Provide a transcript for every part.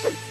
shit.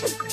Thank